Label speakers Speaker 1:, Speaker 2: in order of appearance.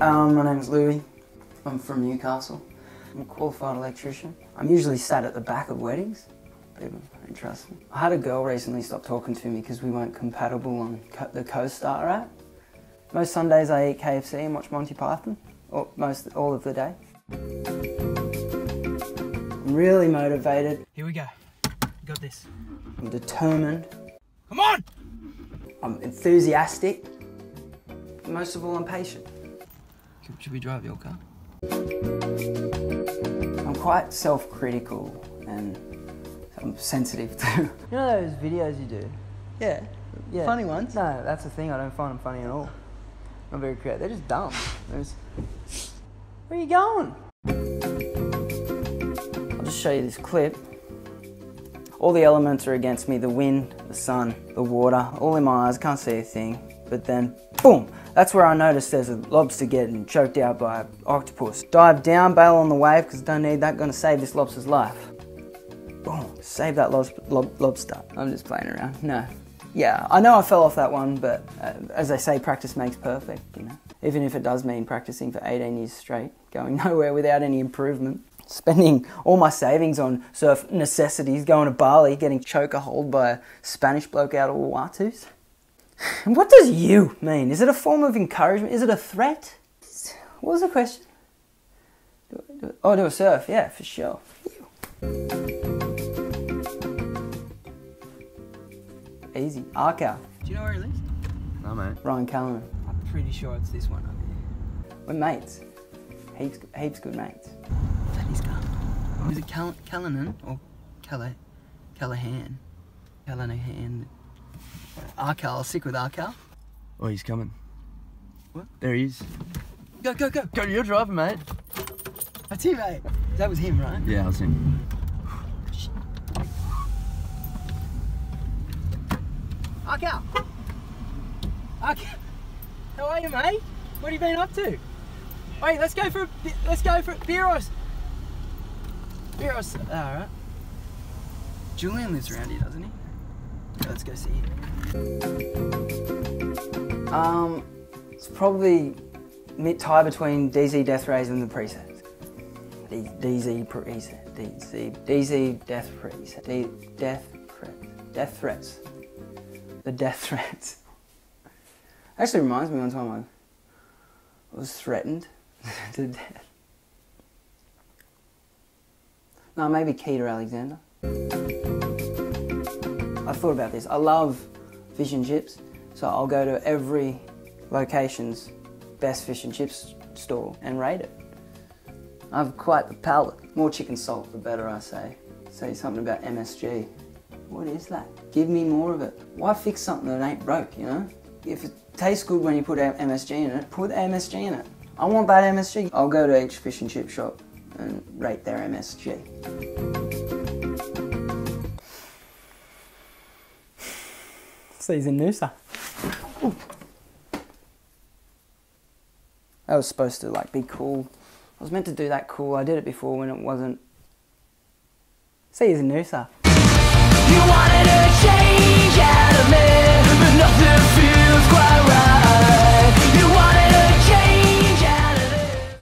Speaker 1: Um, my name's Louis. I'm from Newcastle. I'm a qualified electrician. I'm usually sat at the back of weddings. People don't trust me. I had a girl recently stop talking to me because we weren't compatible on co the co-star app. Most Sundays I eat KFC and watch Monty Python, or most all of the day. I'm really motivated.
Speaker 2: Here we go. got this.
Speaker 1: I'm determined.
Speaker 2: Come on!
Speaker 1: I'm enthusiastic. Most of all, I'm patient.
Speaker 2: Should we drive your car?
Speaker 1: I'm quite self-critical and I'm sensitive to. You know those videos you do?
Speaker 3: Yeah.
Speaker 1: Yeah.
Speaker 3: Funny ones?
Speaker 1: No, that's the thing. I don't find them funny at all. Not very creative. They're just dumb. They're just... Where are you going? I'll just show you this clip. All the elements are against me. The wind, the sun, the water, all in my eyes. Can't see a thing. But then, boom! That's where I noticed there's a lobster getting choked out by an octopus. Dive down, bail on the wave, because don't need that. Gonna save this lobster's life. Boom! Save that lob lob lobster. I'm just playing around. No. Yeah, I know I fell off that one, but uh, as they say, practice makes perfect, you know. Even if it does mean practicing for 18 years straight, going nowhere without any improvement. Spending all my savings on surf necessities, going to Bali, getting choker holed by a Spanish bloke out of Watu's. And what does you mean? Is it a form of encouragement? Is it a threat? What was the question? Do, do, oh, do a surf, yeah, for sure. Easy. Arcal.
Speaker 2: Do you know where he lives?
Speaker 3: No, mate.
Speaker 1: Ryan Callinan.
Speaker 2: I'm pretty sure it's this one up here.
Speaker 1: We're mates. Heaps, heaps good mates.
Speaker 2: Is that his car? Is it Cal- Callinan or Calla- Callahan? Callahan. Arcal, I'll stick with Arcal.
Speaker 3: Oh, he's coming.
Speaker 2: What?
Speaker 3: There he is.
Speaker 2: Go, go, go.
Speaker 3: Go, you're driving, mate.
Speaker 2: That's him, mate. That was him, right?
Speaker 3: Yeah, i was him.
Speaker 2: Arcal. Arcal. How are you, mate? What have you been up to? Wait, let's go for a, let's go for Biros. Biros. All right. Julian lives around here, doesn't he? Let's go see.
Speaker 1: Um, it's probably mid tie between DZ Deathrays and the Preset. D- DZ Preset. DZ DZ Death Preset. D- death threat. Death threats. The death threats. Actually reminds me one time I was threatened to death. No, maybe Kita Alexander. I thought about this. I love fish and chips, so I'll go to every location's best fish and chips store and rate it. I have quite the palate. More chicken salt, the better, I say. Say something about MSG. What is that? Give me more of it. Why fix something that ain't broke, you know? If it tastes good when you put MSG in it, put MSG in it. I want that MSG. I'll go to each fish and chip shop and rate their MSG. Season Noosa. That was supposed to like be cool. I was meant to do that cool. I did it before when it wasn't. Season Noosa.
Speaker 4: You wanted a change out of me,